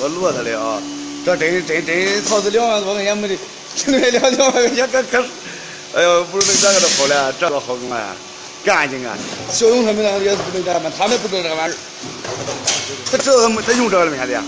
我落他了啊！这真真真耗子两万多块钱没得，就两两万块钱可可，哎呦，不如为这个就好了，这个好用啊，干净啊！小勇他们那也是不能干嘛，他们不知道这个玩意儿，他知道他们他用这个了没在？